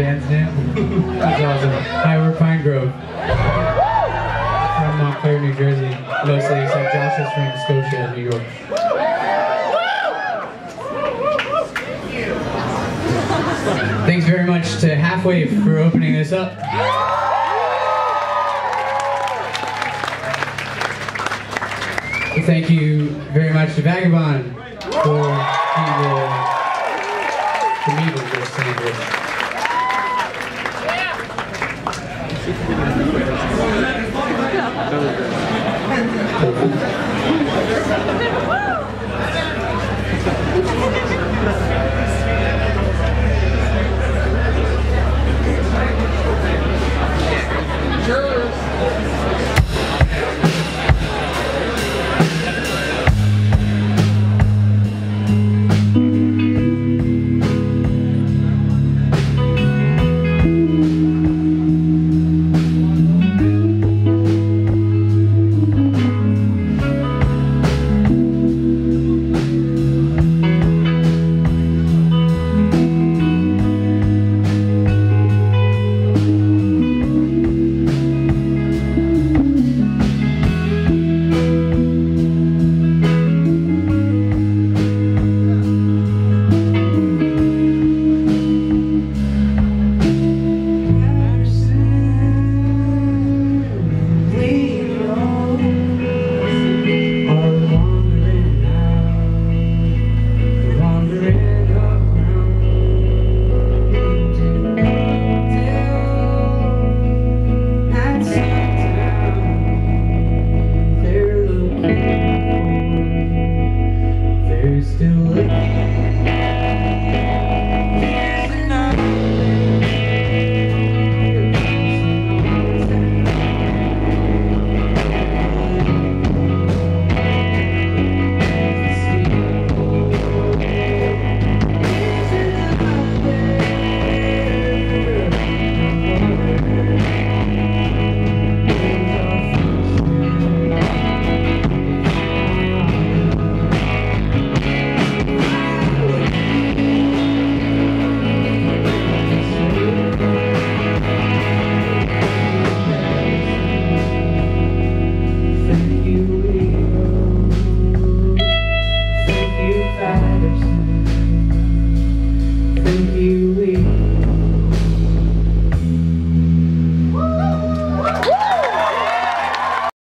band's name? That's awesome. Hi, we're Pinegrove. From Montclair, New Jersey. Mostly, except Josh is from Scotia, New York. Thanks very much to Half Waif for opening this up. Thank you very much to Vagabon for being the comedian this sandwich. still